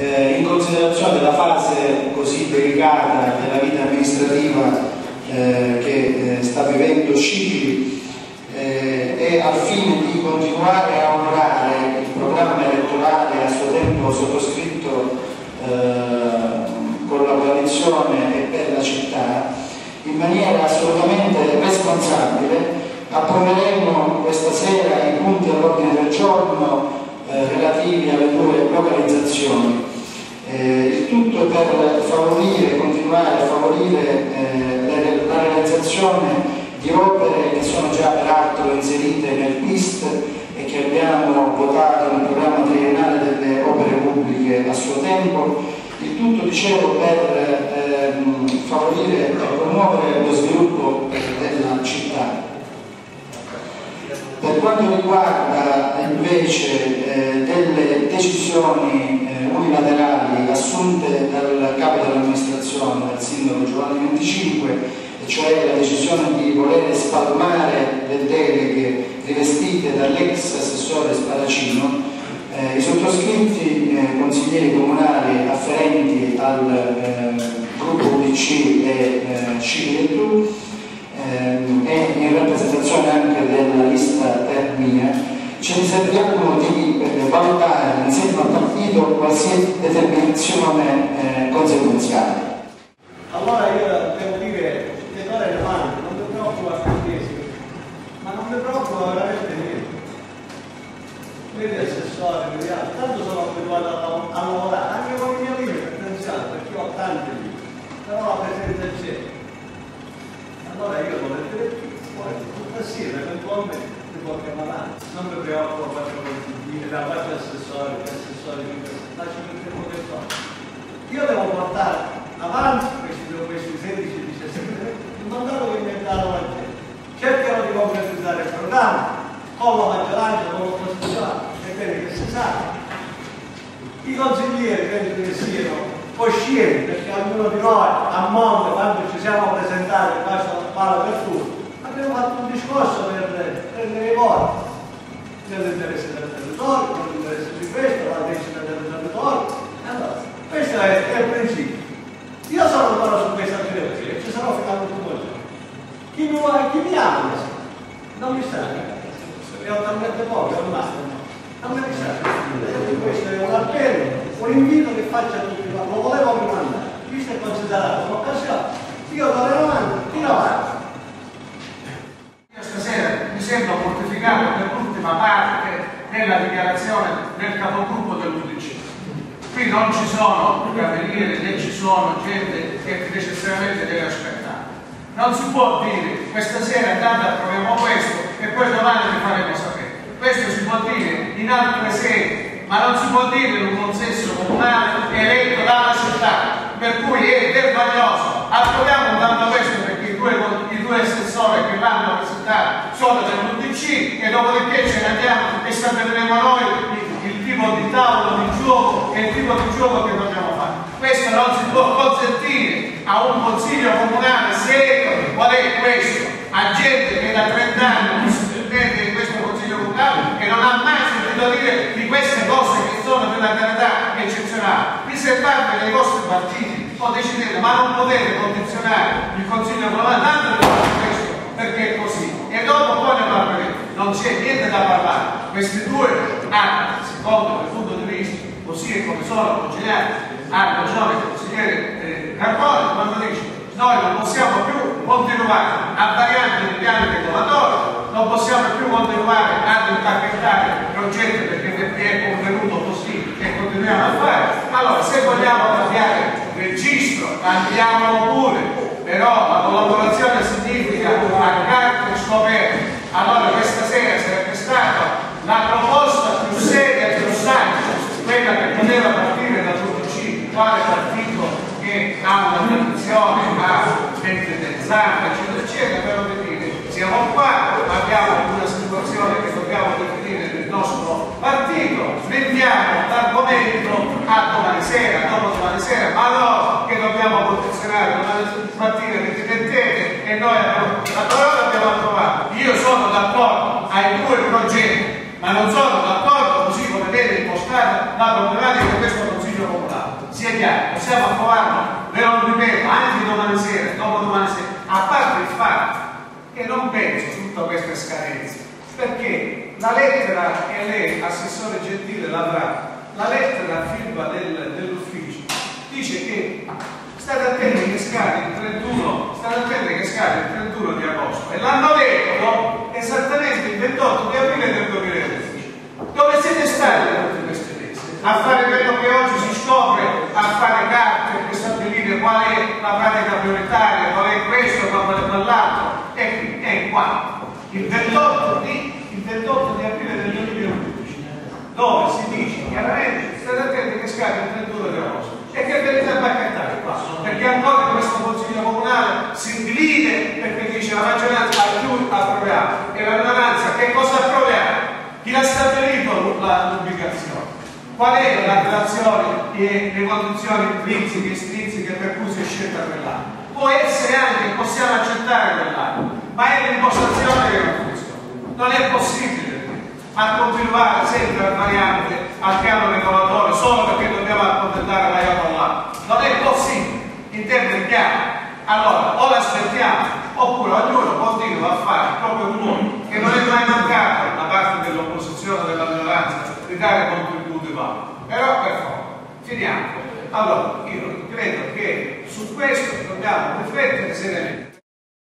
eh, in considerazione della fase così delicata della vita amministrativa eh, che eh, sta vivendo Scipri eh, e al fine di continuare a onorare il programma elettorale a suo tempo sottoscritto eh, con la coalizione e per la città, in maniera assolutamente responsabile approveremo questa sera i punti all'ordine del giorno eh, relativi alle due localizzazioni. Eh, tutto per favorire, continuare a favorire eh, la realizzazione di opere che sono già peraltro inserite nel PIST e che abbiamo votato nel programma triennale delle opere pubbliche a suo tempo, il tutto dicevo per ehm, favorire e promuovere lo sviluppo della città. Per quanto riguarda invece eh, delle decisioni eh, unilaterali assunte dal capo dell'amministrazione, dal sindaco Giovanni 25, cioè la decisione di voler spalmare le deleghe rivestite dall'ex assessore Spadacino, eh, i sottoscritti eh, consiglieri comunali afferenti al eh, gruppo UDC e eh, Civil ehm, e in rappresentazione anche della lista Termina, ci riserviamo di valutare in seno al partito qualsiasi determinazione eh, conseguenziale. Allora io devo dire dare le mani, non mi preoccupa il ma non mi preoccupa veramente niente. Vedi assessore, vediamo, tanto sono abituato a, a lavorare, anche con i miei libri, attenzione, perché ho tanti libri, però la presenza c'è allora io lo mettere qui, poi tutta assieme eventualmente ti portiamo avanti. Non mi preoccupo, faccio consigliere, la faccio assessore, assessore, faccio il tempo che fa. Io devo portare avanti questi, questi 16, 17 il mandato che mi ha dato la gente. Cercherò di concretizzare il programma con la maggioranza, con l'opposizione, è bene che si sa. I consiglieri credo che siano coscienti, perché ognuno di noi a monte, quando ci siamo presentati, questo vale per tutti, abbiamo fatto un discorso per prendere i voti nell'interesse del territorio, nell'interesse di questo, la decisione del territorio. Allora, questo è, è, il principio. Io sono ancora su questa direzione, ci sarò fino all'ultimo giorno. Chi mi vuole, chi mi ama, non mi sa, ho talmente poco, attimo. Non mi sa, questo è un appello un invito che faccio a tutti, lo volevo rimandare, visto e considerato un'occasione, io darei avanti, fino avanti. Sento mortificato per l'ultima parte della dichiarazione del capogruppo dell'UDC. Qui non ci sono camerieri né ci sono gente che necessariamente deve aspettare. Non si può dire questa sera andate approviamo questo e poi domani vi faremo sapere. Questo si può dire in altre sedi ma non si può dire in un consesso comunale eletto dalla città, per cui è vergognoso. Approviamo tanto questo perché i due, i due assessori che l'hanno presentato sono dell'UDC e dopodiché ce ne andiamo e stabiliremo noi il, tipo di tavolo di gioco e il tipo di gioco che dobbiamo fare. Questo non si può consentire a un consiglio comunale serio, qual è questo? A gente che da 30 anni in questo consiglio comunale che non ha mai sentito dire di queste cose che sono di una carità eccezionale. Riservate nei vostri partiti o decidete, ma non potete condizionare il Consiglio Comunale tanto questo perché è così. E dopo poi ne parleremo. Non c'è niente da parlare. Questi due atti, secondo il punto di vista, così come sono congegnati, ha ragione il consigliere eh, Carbone quando dice noi non possiamo più continuare a variare i piani regolatori non possiamo più continuare ad impacchettare progetti perché è convenuto così e continuiamo a fare. Allora, se vogliamo cambiare registro, cambiamolo pure, però la collaborazione significa a carte scoperte. Allora, questa sera sarebbe stata la proposta più seria e più saggia, quella che poteva partire da tutti quale partito che ha una tradizione, ha gente del eccetera, eccetera, però per dire siamo qua, abbiamo una situazione che dobbiamo definire nel nostro partito, smettiamo l'argomento a domani sera, dopo domani sera, ma no che dobbiamo posizionare domani mattina che ti mettete e noi abbiamo, la parola abbiamo approvato. Io sono d'accordo ai due progetti, ma non sono d'accordo così come viene impostata la problematica di questo Consiglio Comunale. Sia chiaro, possiamo approvarlo, ve lo ripeto, anche domani sera, dopo domani sera, a parte il fatto che non penso tutta questa scadenza, perché la lettera che lei, assessore Gentile, l'avrà, la lettera firma del, dell'ufficio, dice che state attenti che scade il 31, state attenti che scade il 31 di agosto e l'hanno detto esattamente il 28 di aprile del 2011. Dove siete stati tutti questi mesi? A fare quello che oggi si scopre, a fare carte per stabilire qual è la pratica prioritaria, qual è questo, qual è quell'altro, qui, è qua. Il 28 di, il 28 di aprile del 2011, dove si dice chiaramente state attenti che scade il 31 di agosto e che venite a bacchettare qua perché ancora questo consiglio comunale si divide perché dice la maggioranza ha più approvato e la minoranza che cosa approviamo? chi ha stabilito l'ubicazione? qual è la relazione e le condizioni intrinseche e estrinseche per cui si è scelta quell'anno? Può essere anche che possiamo accettare quell'anno ma è l'impostazione che non funziona non è possibile a continuare sempre a variante al piano regolatore solo perché dobbiamo accontentare la IOTA Non è possibile, in termini chiari. Allora, o l'aspettiamo, oppure ognuno continua a fare il proprio ruolo, che non è mai mancato da parte dell'opposizione della minoranza di dare contributi validi. Però per favore, finiamo. Allora, io credo che su questo dobbiamo riflettere seriamente.